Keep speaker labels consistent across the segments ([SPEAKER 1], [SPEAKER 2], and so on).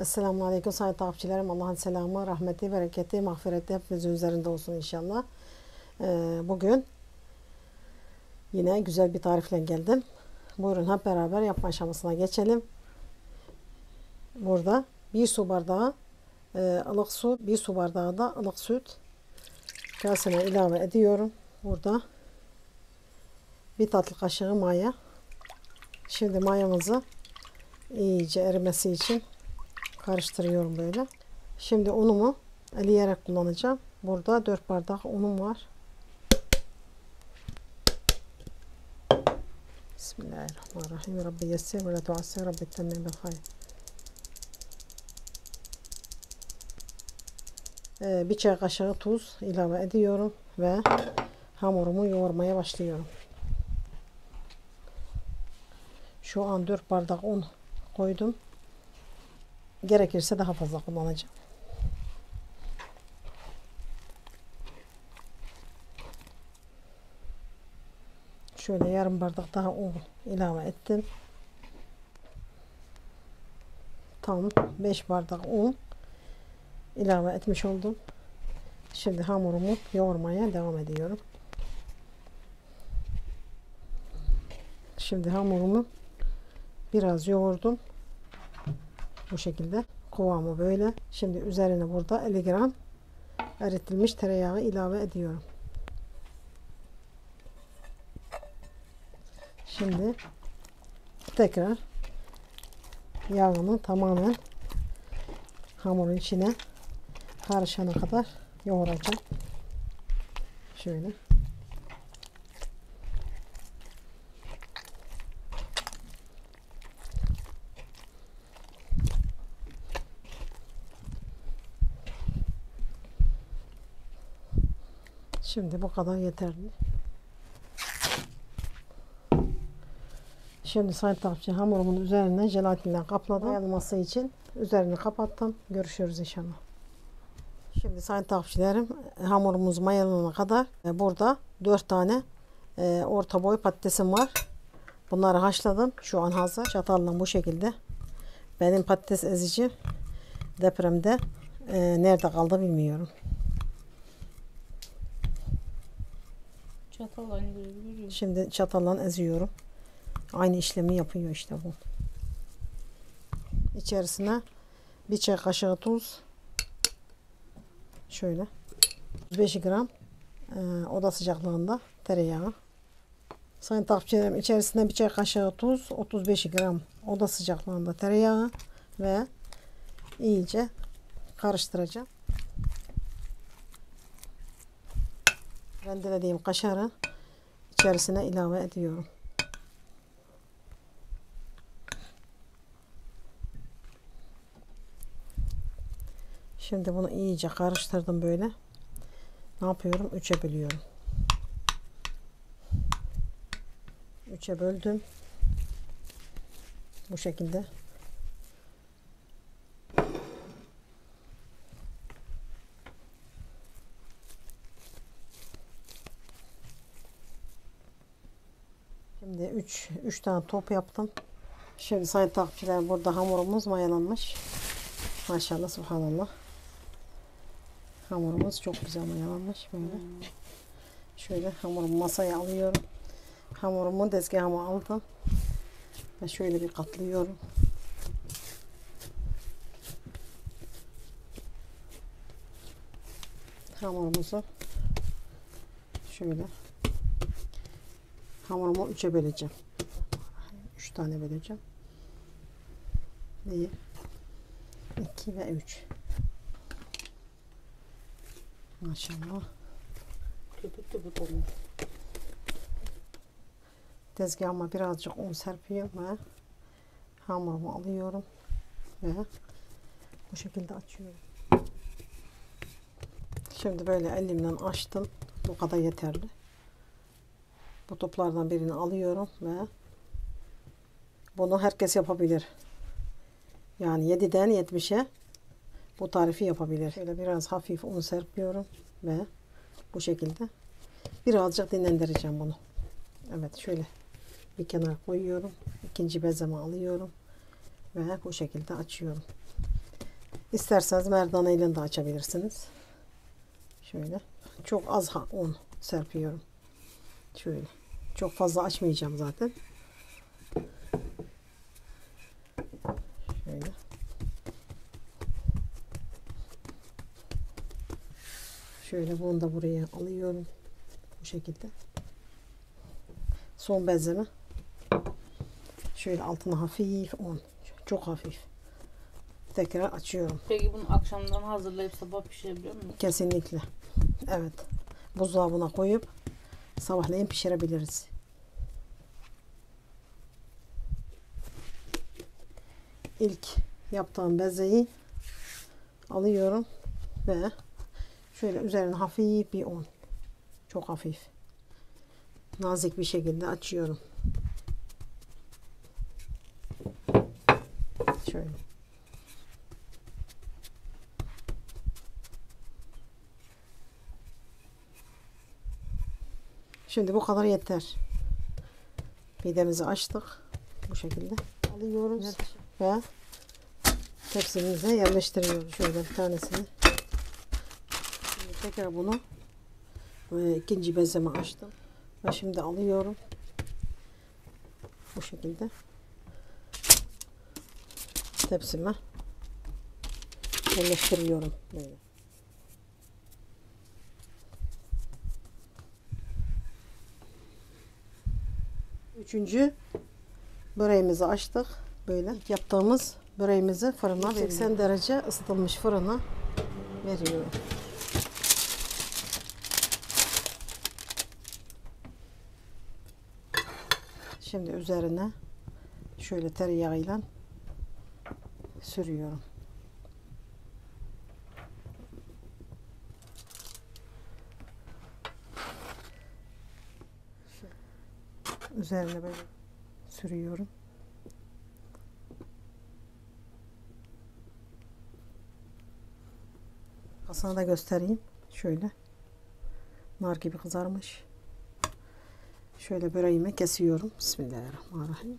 [SPEAKER 1] Esselamu Aleyküm sayın takipçilerim. Allah'ın selamı, rahmeti, bereketi, mağfireti hepimizin üzerinde olsun inşallah. Ee, bugün yine güzel bir tarifle geldim. Buyurun hep beraber yapma aşamasına geçelim. Burada bir su bardağı e, ılık su, bir su bardağı da ılık süt kaseme ilave ediyorum. Burada bir tatlı kaşığı maya. Şimdi mayamızı iyice erimesi için karıştırıyorum böyle. Şimdi unumu eleyerek kullanacağım. Burada 4 bardak unum var. Bismillahirrahmanirrahim. Rabbi yessir ve la tuassir. Rabbi temmin bil hayr. Ee, bir çay kaşığı tuz ilave ediyorum ve hamurumu yoğurmaya başlıyorum. Şu an 4 bardak un koydum. Gerekirse daha fazla kullanacağım. Şöyle yarım bardak daha un ilave ettim. Tam 5 bardak un ilave etmiş oldum. Şimdi hamurumu yoğurmaya devam ediyorum. Şimdi hamurumu biraz yoğurdum. Bu şekilde kıvamı böyle. Şimdi üzerine burada 50 gram eritilmiş tereyağı ilave ediyorum. Şimdi tekrar yağını tamamen hamurun içine karışana kadar yoğuracağım. Şöyle. Şimdi bu kadar yeterli. Şimdi sayın takipçi hamurumun üzerine jelatinle kapladım. Yayılması için üzerini kapattım. Görüşürüz inşallah. Şimdi sayın takipçilerim hamurumuz mayalanana kadar e, burada 4 tane e, orta boy patatesim var. Bunları haşladım. Şu an hazır. Çatalla bu şekilde. Benim patates ezici depremde e, nerede kaldı bilmiyorum.
[SPEAKER 2] Çatalla indirebiliyor.
[SPEAKER 1] Şimdi çatalla eziyorum. Aynı işlemi yapıyor işte bu. İçerisine bir çay kaşığı tuz. Şöyle. 5 gram e, oda sıcaklığında tereyağı. Sayın takipçilerim içerisine bir çay kaşığı tuz, 35 gram oda sıcaklığında tereyağı ve iyice karıştıracağım. Rendelediğim kaşarı içerisine ilave ediyorum. Şimdi bunu iyice karıştırdım böyle. Ne yapıyorum? Üçe bölüyorum. Üçe böldüm. Bu şekilde. Şimdi 3 3 tane top yaptım. Şimdi sayın takipçiler burada hamurumuz mayalanmış. Maşallah subhanallah. Hamurumuz çok güzel mayalanmış böyle. Şöyle hamurumu masaya alıyorum. Hamurumu tezgahıma aldım. Ve şöyle bir katlıyorum. Hamurumuzu şöyle hamurumu üçe böleceğim. Üç tane böleceğim. Bir, iki ve üç. Maşallah.
[SPEAKER 2] Köpük köpük olmuş.
[SPEAKER 1] Tezgahıma birazcık un serpiyorum ve hamurumu alıyorum ve bu şekilde açıyorum. Şimdi böyle elimle açtım. Bu kadar yeterli. Bu toplardan birini alıyorum ve bunu herkes yapabilir. Yani 7'den 70'e bu tarifi yapabilir. Şöyle biraz hafif un serpiyorum ve bu şekilde birazcık dinlendireceğim bunu. Evet şöyle bir kenara koyuyorum. İkinci bezeme alıyorum ve bu şekilde açıyorum. İsterseniz merdane ile de açabilirsiniz. Şöyle. Çok az un serpiyorum. Şöyle. Çok fazla açmayacağım zaten. Şöyle. Şöyle bunu da buraya alıyorum. Bu şekilde. Son bezemi. Şöyle altına hafif un. Çok hafif. Tekrar açıyorum.
[SPEAKER 2] Peki bunu akşamdan hazırlayıp sabah pişirebiliyor muyuz?
[SPEAKER 1] Kesinlikle. Evet. Buzdolabına koyup sabahleyin pişirebiliriz. İlk yaptığım bezeyi alıyorum ve şöyle üzerine hafif bir un. Çok hafif. Nazik bir şekilde açıyorum. Şöyle. Şimdi bu kadar yeter. Pidemizi açtık. Bu şekilde alıyoruz ve tepsimize yerleştiriyoruz. Şöyle bir tanesini. Şimdi tekrar bunu ve ikinci bezemi açtım. Ve şimdi alıyorum. Bu şekilde tepsime yerleştiriyorum. Böyle. Üçüncü böreğimizi açtık. Böyle yaptığımız böreğimizi fırına 80 derece ısıtılmış fırına veriyorum. Şimdi üzerine şöyle tereyağıyla sürüyorum. Üzerine böyle sürüyorum. Kasana da göstereyim. Şöyle. Nar gibi kızarmış. Şöyle böreğimi kesiyorum. Bismillahirrahmanirrahim.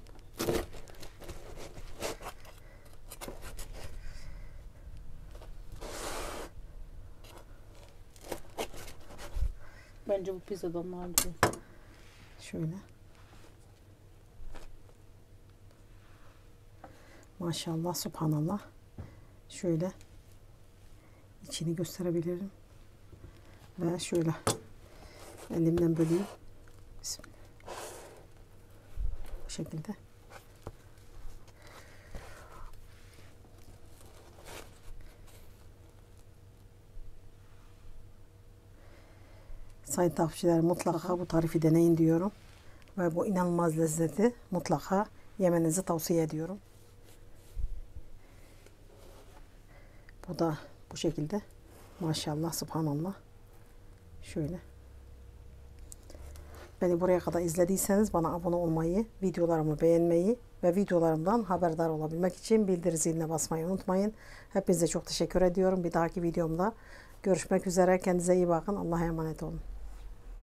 [SPEAKER 2] Bence bu pizzadan daha güzel.
[SPEAKER 1] Şöyle. Maşallah, subhanallah. Şöyle içini gösterebilirim. Ve şöyle elimden böleyim. Bismillah. Bu şekilde. Sayın takipçiler mutlaka bu tarifi deneyin diyorum. Ve bu inanılmaz lezzeti mutlaka yemenizi tavsiye ediyorum. Bu da bu şekilde. Maşallah, subhanallah. Şöyle. Beni buraya kadar izlediyseniz bana abone olmayı, videolarımı beğenmeyi ve videolarımdan haberdar olabilmek için bildirim ziline basmayı unutmayın. Hepinize çok teşekkür ediyorum. Bir dahaki videomda görüşmek üzere. Kendinize iyi bakın. Allah'a emanet olun.